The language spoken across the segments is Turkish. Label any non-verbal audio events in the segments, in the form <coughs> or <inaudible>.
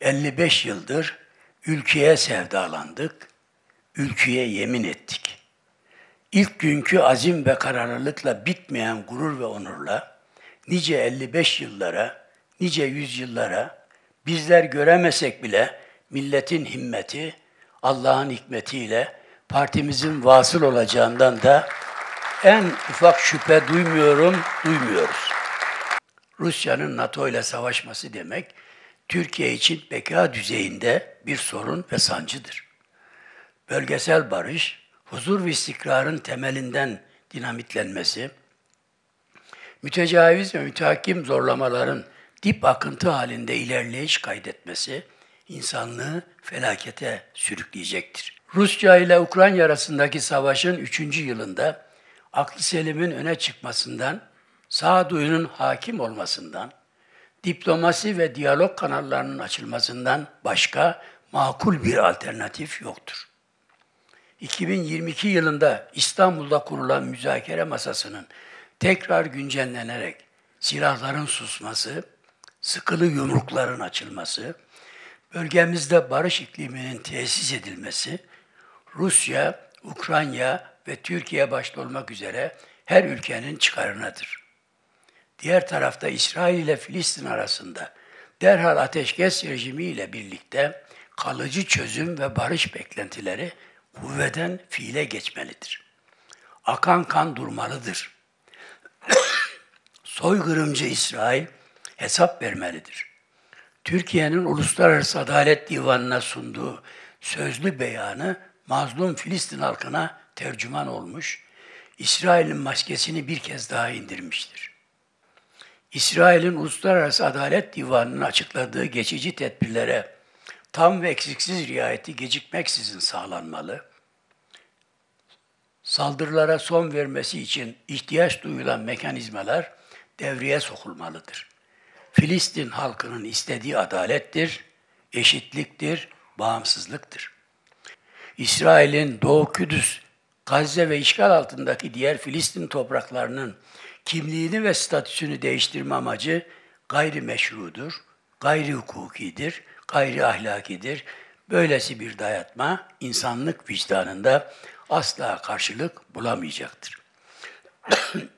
55 yıldır ülkeye sevdalandık, ülkeye yemin ettik. İlk günkü azim ve kararlılıkla bitmeyen gurur ve onurla nice 55 yıllara, nice yüzyıllara bizler göremesek bile milletin himmeti, Allah'ın hikmetiyle partimizin vasıl olacağından da en ufak şüphe duymuyorum, duymuyoruz. Rusya'nın NATO ile savaşması demek, Türkiye için beka düzeyinde bir sorun ve sancıdır. Bölgesel barış, huzur ve istikrarın temelinden dinamitlenmesi, mütecaviz ve mütehakim zorlamaların dip akıntı halinde ilerleyiş kaydetmesi, insanlığı felakete sürükleyecektir. Rusya ile Ukrayna arasındaki savaşın üçüncü yılında aklı selimin öne çıkmasından, sağduyunun hakim olmasından, diplomasi ve diyalog kanallarının açılmasından başka makul bir alternatif yoktur. 2022 yılında İstanbul'da kurulan müzakere masasının tekrar güncellenerek silahların susması, sıkılı yumrukların açılması, bölgemizde barış ikliminin tesis edilmesi, Rusya, Ukrayna ve Türkiye başta olmak üzere her ülkenin çıkarınadır. Diğer tarafta İsrail ile Filistin arasında derhal ateşkes rejimi ile birlikte kalıcı çözüm ve barış beklentileri kuvveden fiile geçmelidir. Akan kan durmalıdır. <coughs> Soykırımcı İsrail hesap vermelidir. Türkiye'nin Uluslararası Adalet Divanı'na sunduğu sözlü beyanı mazlum Filistin halkına tercüman olmuş, İsrail'in maskesini bir kez daha indirmiştir. İsrail'in Uluslararası Adalet Divanı'nın açıkladığı geçici tedbirlere tam ve eksiksiz riayeti gecikmeksizin sağlanmalı. Saldırılara son vermesi için ihtiyaç duyulan mekanizmalar devreye sokulmalıdır. Filistin halkının istediği adalettir, eşitliktir, bağımsızlıktır. İsrail'in Doğu Kudüs, Gazze ve işgal altındaki diğer Filistin topraklarının kimliğini ve statüsünü değiştirme amacı gayri meşrudur, gayri hukukidir, gayri ahlakidir. Böylesi bir dayatma insanlık vicdanında asla karşılık bulamayacaktır. <coughs>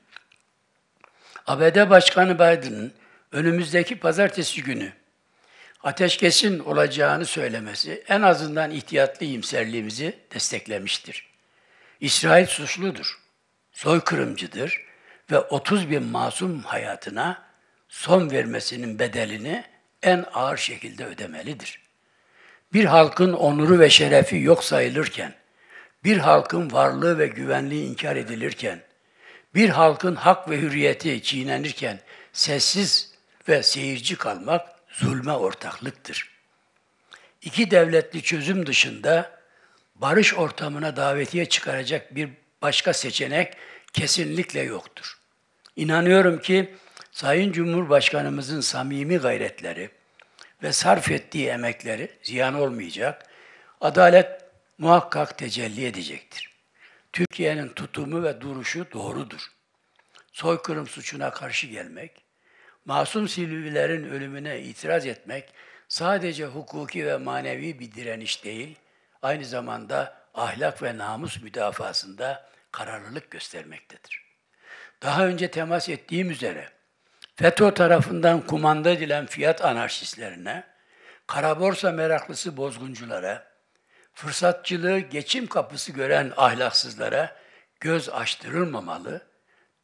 ABD Başkanı Biden'ın önümüzdeki pazartesi günü ateşkesin olacağını söylemesi en azından ihtiyatlı iyimserliğimizi desteklemiştir. İsrail suçludur, soykırımcıdır ve 30 bin masum hayatına son vermesinin bedelini en ağır şekilde ödemelidir. Bir halkın onuru ve şerefi yok sayılırken, bir halkın varlığı ve güvenliği inkar edilirken, bir halkın hak ve hürriyeti çiğnenirken sessiz ve seyirci kalmak zulme ortaklıktır. İki devletli çözüm dışında barış ortamına davetiye çıkaracak bir başka seçenek kesinlikle yoktur. İnanıyorum ki Sayın Cumhurbaşkanımızın samimi gayretleri ve sarf ettiği emekleri ziyan olmayacak, adalet muhakkak tecelli edecektir. Türkiye'nin tutumu ve duruşu doğrudur. Soykırım suçuna karşı gelmek, masum sivrilerin ölümüne itiraz etmek sadece hukuki ve manevi bir direniş değil, aynı zamanda ahlak ve namus müdafasında kararlılık göstermektedir. Daha önce temas ettiğim üzere, FETÖ tarafından kumanda edilen fiyat anarşistlerine, kara borsa meraklısı bozgunculara, fırsatçılığı geçim kapısı gören ahlaksızlara göz açtırılmamalı,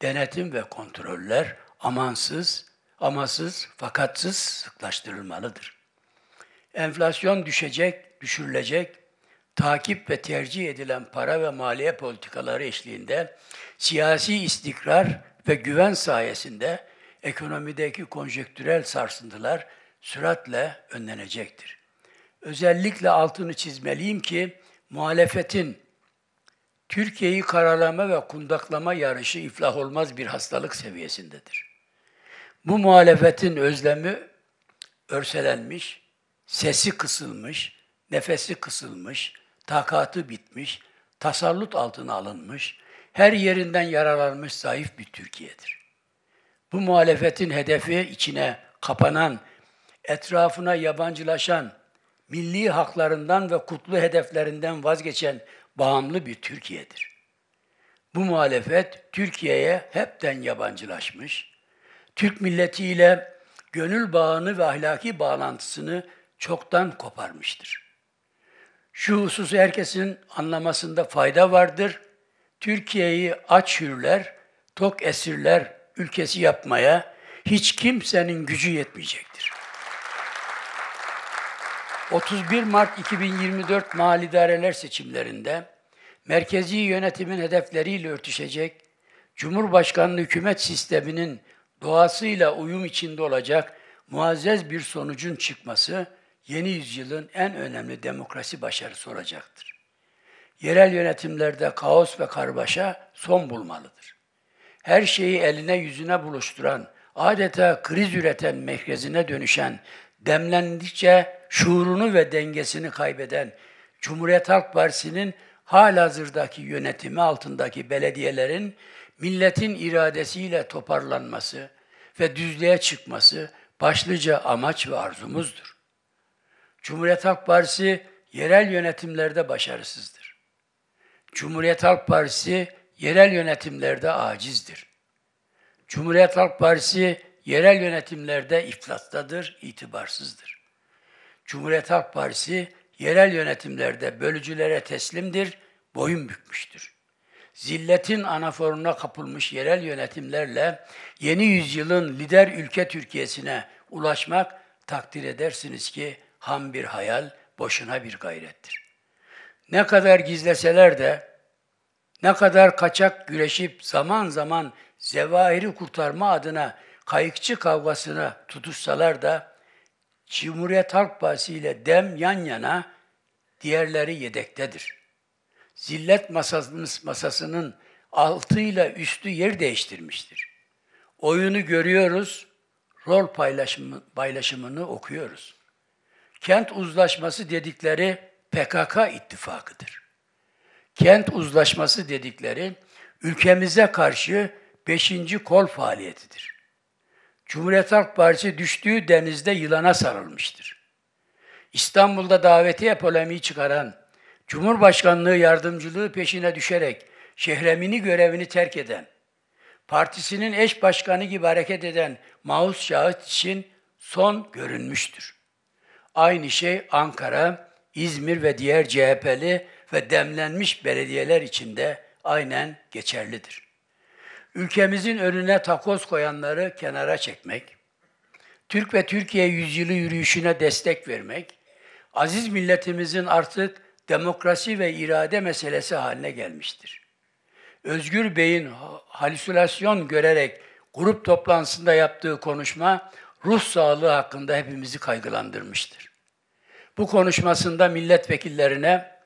denetim ve kontroller amansız, amasız, fakatsız sıklaştırılmalıdır. Enflasyon düşecek, düşürülecek, takip ve tercih edilen para ve maliye politikaları eşliğinde siyasi istikrar ve güven sayesinde ekonomideki konjektürel sarsıntılar süratle önlenecektir. Özellikle altını çizmeliyim ki muhalefetin Türkiye'yi kararlama ve kundaklama yarışı iflah olmaz bir hastalık seviyesindedir. Bu muhalefetin özlemi örselenmiş, sesi kısılmış, nefesi kısılmış, takatı bitmiş, tasallut altına alınmış, her yerinden yaralanmış zayıf bir Türkiye'dir. Bu muhalefetin hedefi içine kapanan etrafına yabancılaşan, milli haklarından ve kutlu hedeflerinden vazgeçen bağımlı bir Türkiye'dir. Bu muhalefet Türkiye'ye hepten yabancılaşmış, Türk milletiyle gönül bağını ve ahlaki bağlantısını çoktan koparmıştır. Şu hususu herkesin anlamasında fayda vardır. Türkiye'yi aç hürler, tok esirler ülkesi yapmaya hiç kimsenin gücü yetmeyecektir. 31 Mart 2024 Mali İdareler seçimlerinde merkezi yönetimin hedefleriyle örtüşecek, Cumhurbaşkanlığı hükümet sisteminin doğasıyla uyum içinde olacak muazzez bir sonucun çıkması yeni yüzyılın en önemli demokrasi başarısı olacaktır. Yerel yönetimlerde kaos ve karmaşa son bulmalıdır. Her şeyi eline yüzüne buluşturan, adeta kriz üreten merkezine dönüşen, demlendikçe şuurunu ve dengesini kaybeden Cumhuriyet Halk Partisi'nin halihazırdaki yönetimi altındaki belediyelerin milletin iradesiyle toparlanması ve düzlüğe çıkması başlıca amaç ve arzumuzdur. Cumhuriyet Halk Partisi yerel yönetimlerde başarısızdır. Cumhuriyet Halk Partisi yerel yönetimlerde acizdir. Cumhuriyet Halk Partisi yerel yönetimlerde iflastadır, itibarsızdır. Cumhuriyet Halk Partisi yerel yönetimlerde bölücülere teslimdir, boyun bükmüştür. Zilletin anaforuna kapılmış yerel yönetimlerle yeni yüzyılın lider ülke Türkiye'sine ulaşmak takdir edersiniz ki ham bir hayal, boşuna bir gayrettir. Ne kadar gizleseler de, ne kadar kaçak güreşip zaman zaman zevahiri kurtarma adına kayıkçı kavgasına tutuşsalar da Cumhuriyet Halk Partisi ile dem yan yana, diğerleri yedektedir. Zillet masasının, masasının altıyla üstü yer değiştirmiştir. Oyunu görüyoruz, rol paylaşımı, paylaşımını okuyoruz. Kent uzlaşması dedikleri PKK ittifakıdır. Kent uzlaşması dedikleri ülkemize karşı beşinci kol faaliyetidir. Cumhuriyet Halk Partisi düştüğü denizde yılana sarılmıştır. İstanbul'da davetiye polemiği çıkaran, Cumhurbaşkanlığı yardımcılığı peşine düşerek şehremini görevini terk eden, partisinin eş başkanı gibi hareket eden Maus Şahit için son görünmüştür. Aynı şey Ankara, İzmir ve diğer CHP'li ve demlenmiş belediyeler için de aynen geçerlidir. Ülkemizin önüne takoz koyanları kenara çekmek, Türk ve Türkiye yüzyılı yürüyüşüne destek vermek, aziz milletimizin artık demokrasi ve irade meselesi haline gelmiştir. Özgür Bey'in halüsinasyon görerek grup toplantısında yaptığı konuşma ruh sağlığı hakkında hepimizi kaygılandırmıştır. Bu konuşmasında milletvekillerine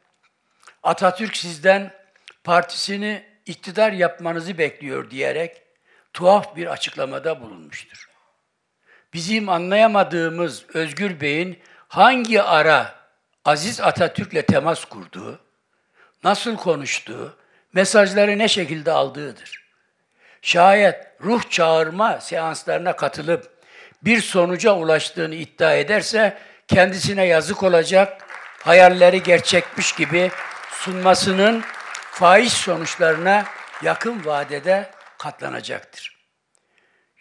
Atatürk sizden partisini iktidar yapmanızı bekliyor diyerek tuhaf bir açıklamada bulunmuştur. Bizim anlayamadığımız Özgür Bey'in hangi ara Aziz Atatürk'le temas kurduğu, nasıl konuştuğu, mesajları ne şekilde aldığıdır. Şayet ruh çağırma seanslarına katılıp bir sonuca ulaştığını iddia ederse kendisine yazık olacak, hayalleri gerçekmiş gibi sunmasının faiz sonuçlarına yakın vadede katlanacaktır.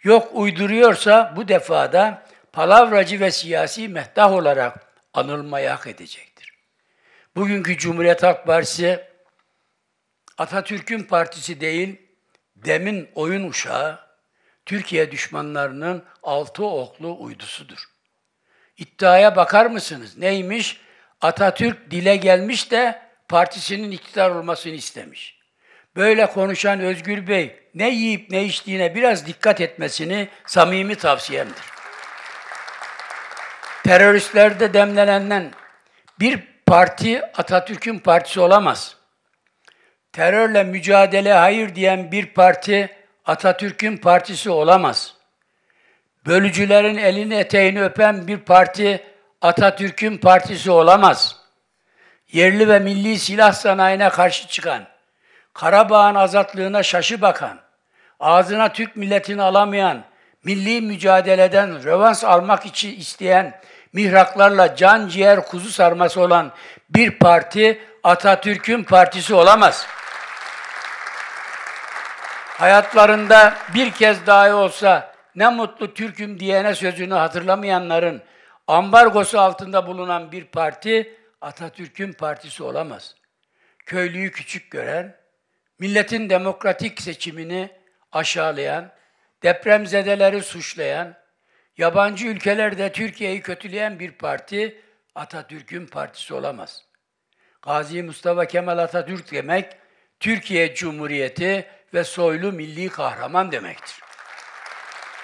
Yok uyduruyorsa bu defada palavracı ve siyasi mehtah olarak anılmaya hak edecektir. Bugünkü Cumhuriyet Halk Partisi Atatürk'ün partisi değil, demin oyun uşağı, Türkiye düşmanlarının altı oklu uydusudur. İddiaya bakar mısınız? Neymiş? Atatürk dile gelmiş de partisinin iktidar olmasını istemiş. Böyle konuşan Özgür Bey ne yiyip ne içtiğine biraz dikkat etmesini samimi tavsiyemdir. Teröristlerde demlenenden bir parti Atatürk'ün partisi olamaz. Terörle mücadele hayır diyen bir parti Atatürk'ün partisi olamaz. Bölücülerin elini eteğini öpen bir parti Atatürk'ün partisi olamaz. Yerli ve milli silah sanayine karşı çıkan, Karabağ'ın azatlığına şaşı bakan, ağzına Türk milletini alamayan milli mücadeleden revans almak için isteyen mihraklarla can ciğer kuzu sarması olan bir parti Atatürk'ün partisi olamaz. Hayatlarında bir kez dahi olsa ne mutlu Türk'üm diyene sözünü hatırlamayanların ambargosu altında bulunan bir parti Atatürk'ün partisi olamaz. Köylüyü küçük gören, milletin demokratik seçimini aşağılayan, depremzedeleri suçlayan, yabancı ülkelerde Türkiye'yi kötüleyen bir parti Atatürk'ün partisi olamaz. Gazi Mustafa Kemal Atatürk demek, Türkiye Cumhuriyeti ve soylu milli kahraman demektir.